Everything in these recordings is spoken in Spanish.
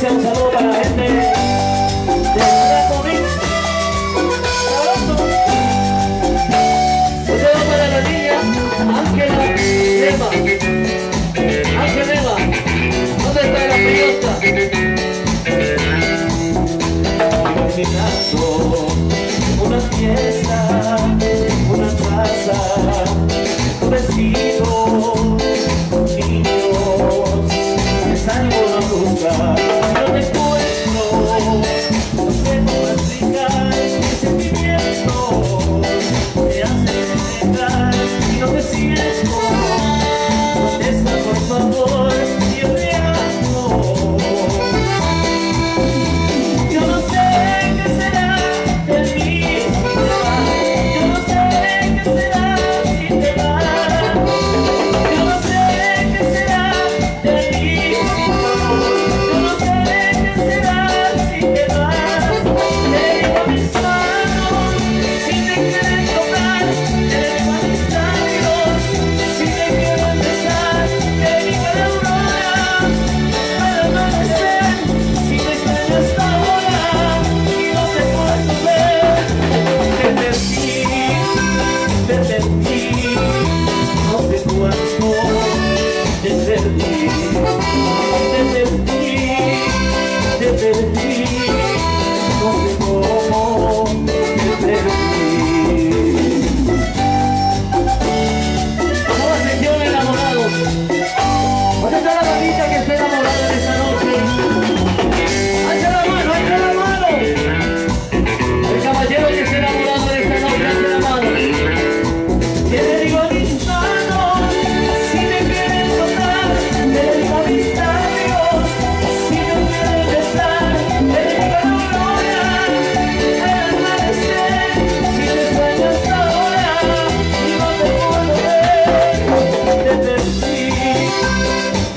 iglesia, un saludo para la gente de Raconín. Un saludo para la niña Ángela Lema. Ángela Lema, ¿dónde está la priota? Terminando una fiesta, una casa, un vestido.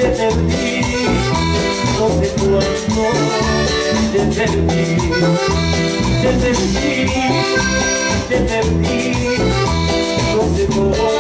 Te perdí, no sé cuándo te perdí, te perdí, te perdí, no sé cómo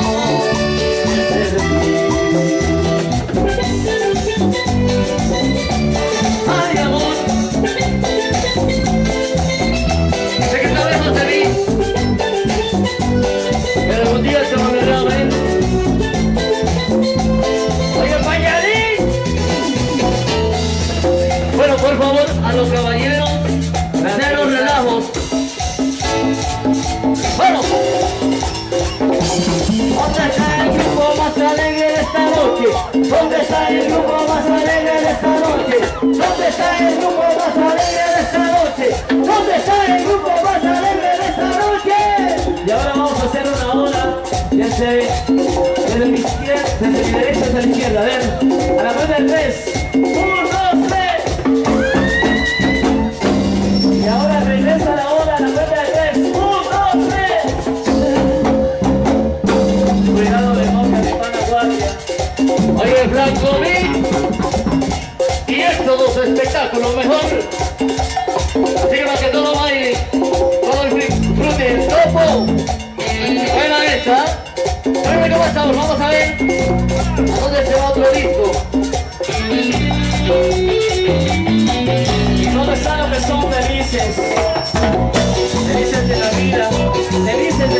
¿Dónde está el grupo más alegre de esta noche? ¿Dónde está el grupo más alegre de esta noche? ¿Dónde está el grupo más alegre de esta noche? Y ahora vamos a hacer una ola desde, desde mi izquierda, desde mi derecha hasta la izquierda. A ver, a la cuenta del 3. Y estos dos espectáculos mejor. Así que para que todo baile. Todo el fri- frute, el topo. Buena esa. Bueno, ¿cómo estamos? Vamos a ver a dónde se va otro disco. ¿Y dónde están los que son felices? Felices de la vida, felices de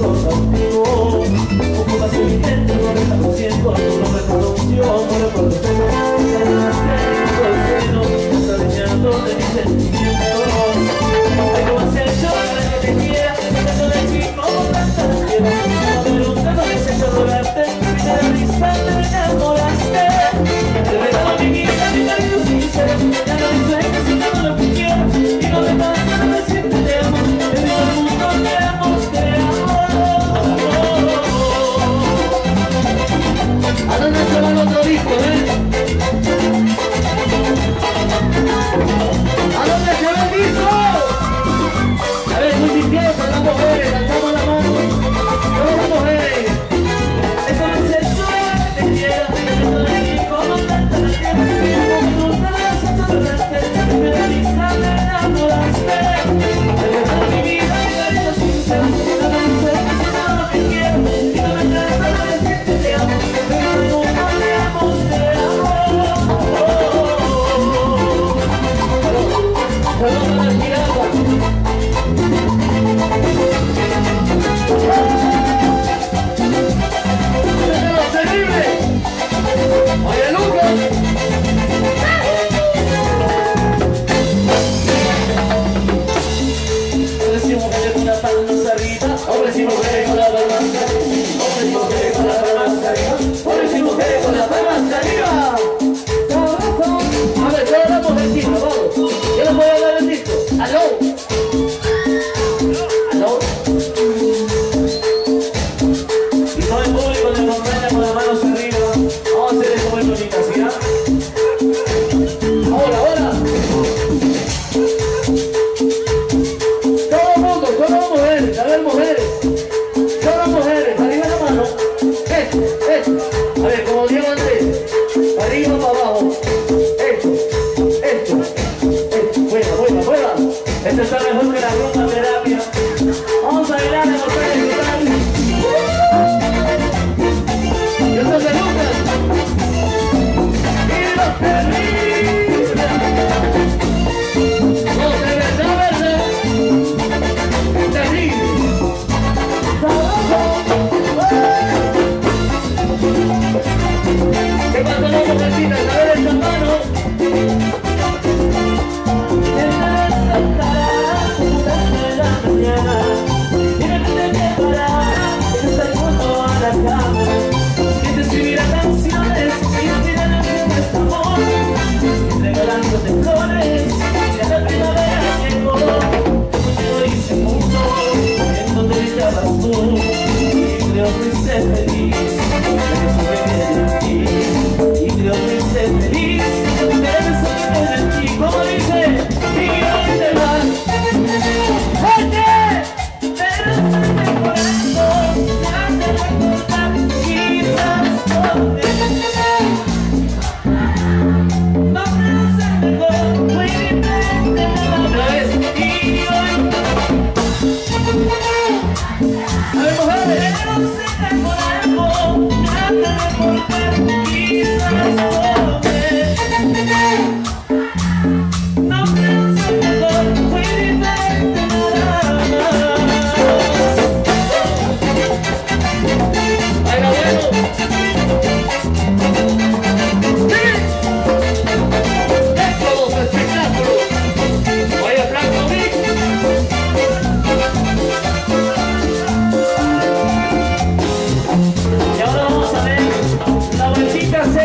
Oh.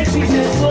sexiness.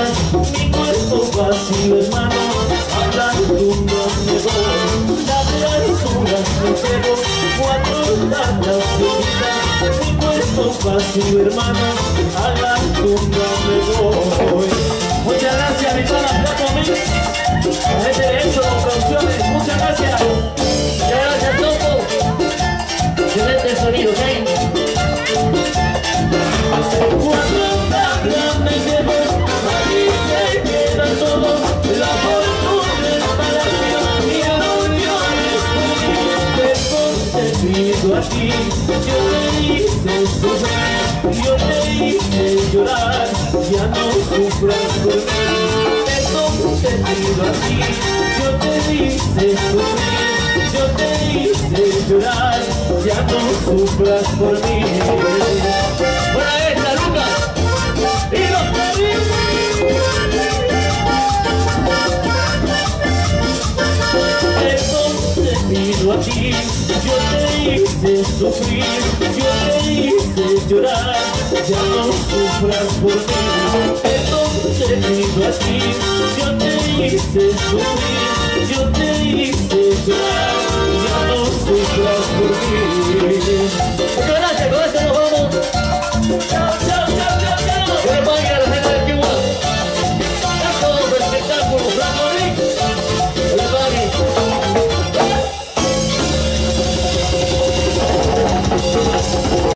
horas mi cuerpo vacío hermano hablando tú no me voy la blancura me pego cuatro latas de vida. Mi cuerpo vacío hermano a la tumba me voy muchas gracias mi pana Plato Mix este hecho canciones muchas gracias. Ti Yo te hice sufrir Yo te hice llorar Ya no sufras por mí Buena esta, Lucas Y los Entonces pido a ti Yo te hice sufrir Yo te hice llorar Ya no sufras por mí hice así, yo te hice sufrir, yo te hice llorar, ya no sufras por mí.